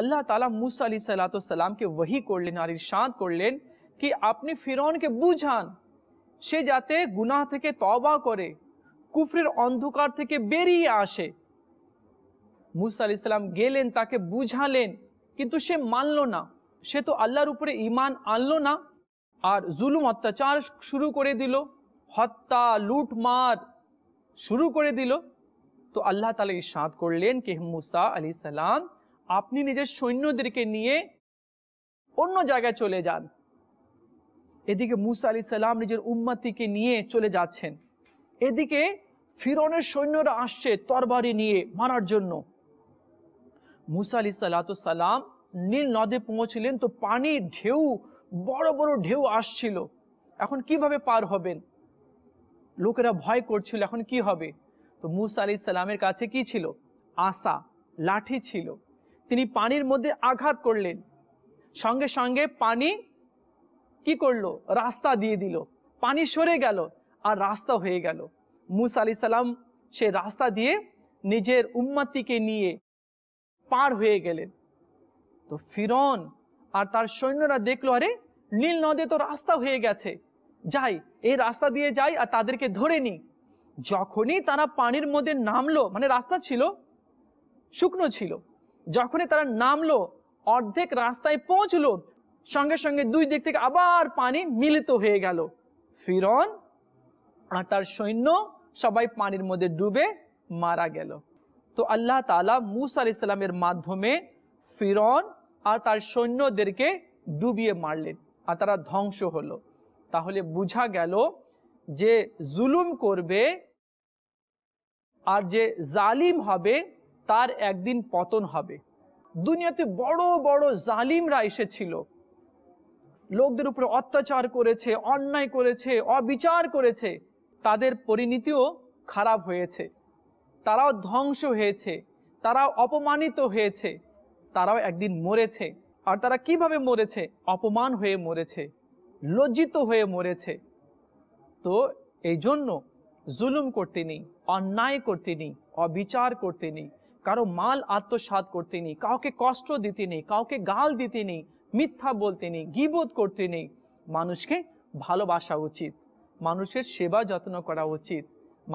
আল্লাহ তালা মুসা আলী সাল্লাতামকে ওহি করলেন আর ইরশাদ করলেন কি আপনি ফিরনকে বুঝান, সে যাতে গুনাহ থেকে তবা করে, কুফরের অন্ধকার থেকে বেরিয়ে আসে। মুসা আলি সাল্লাম গেলেন, তাকে বুঝালেন, কিন্তু সে মানল না। সে তো আল্লাহর উপরে ইমান আনলো না আর জুলুম অত্যাচার শুরু করে দিল, হত্যা, লুটমার শুরু করে দিল। তো আল্লাহ তালা ইসাদ করলেন, কে মুসা আলী সালাম আপনি নিজের সৈন্যদেরকে নিয়ে অন্য জায়গায় চলে যান। এদিকে মুসা আলী সাল্লাম নিজের উম্মাতিকে নিয়ে চলে যাচ্ছেন। এদিকে ফিরনের সৈন্যরা আসছে তরবারি নিয়ে মারার জন্য। মুসা আলী সাল্লাম নীল নদে পৌঁছলেন তো পানির ঢেউ, বড় বড় ঢেউ আসছিল। এখন কীভাবে পার হবেন? লোকেরা ভয় করছিল, এখন কি হবে? তো মুসা আলি সাল্লামের কাছে কি ছিল? আশা, লাঠি ছিল। তিনি পানির মধ্যে আঘাত করলেন। সঙ্গে সঙ্গে পানি কি করল? রাস্তা দিয়ে দিল। পানি সরে গেল আর রাস্তা হয়ে গেল। মুসা আলি সাল্লাম সে রাস্তা দিয়ে নিজের উম্মাতিকে নিয়ে পার হয়ে গেলেন। তো ফিরন আর তার সৈন্যরা দেখল, আরে, নীল নদে তো রাস্তা হয়ে গেছে। যাই, এই রাস্তা দিয়ে যাই আর তাদেরকে ধরে নি যখনই তারা পানির মধ্যে নামলো মানে রাস্তা ছিল, শুকনো ছিল। যখনই তারা নামলো, অর্ধেক রাস্তায় পৌঁছলো, সঙ্গে সঙ্গে দুই দিক থেকে আবার পানি মিলিত হয়ে গেল। ফিরন আর তার সৈন্য সবাই পানির মধ্যে ডুবে মারা গেল। তো আল্লাহ তালা মুসা আলি সাল্লামের মাধ্যমে ফিরন আর তার সৈন্যদেরকে ডুবিয়ে মারলেন আর তারা ধ্বংস হলো। তাহলে বুঝা গেল যে জুলুম করবে আর যে জালিম হবে তার একদিন পতন হবে। দুনিয়াতে বড় বড় জালিমরা এসেছিল। লোকদের উপরে অত্যাচার করেছে, অন্যায় করেছে, অবিচার করেছে। তাদের পরিণতিও খারাপ হয়েছে। তারাও ধ্বংস হয়েছে। তারাও অপমানিত হয়েছে। তারাও একদিন মরেছে। আর তারা কীভাবে মরেছে? অপমান হয়ে মরেছে। লজ্জিত হয়ে মরেছে। তো এই জন্য জুলুম করতে নেই, অন্যায় করতে নেই, অবিচার করতে নেই। কারও মাল আত্মসাত করতে নেই, কাউকে কষ্ট দিতে নেই, কাউকে গাল দিতে নেই, মিথ্যা বলতে নেই গিবোধ করতে নেই। মানুষকে ভালোবাসা উচিত, মানুষের সেবা যত্ন করা উচিত,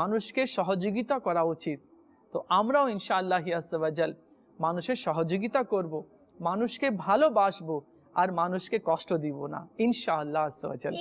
মানুষকে সহযোগিতা করা উচিত। তো আমরাও ইনশাআল্লাহ আসাল মানুষের সহযোগিতা করব। মানুষকে ভালোবাসবো আর মানুষকে কষ্ট দিব না, ইনশাআল্লাহ আসাল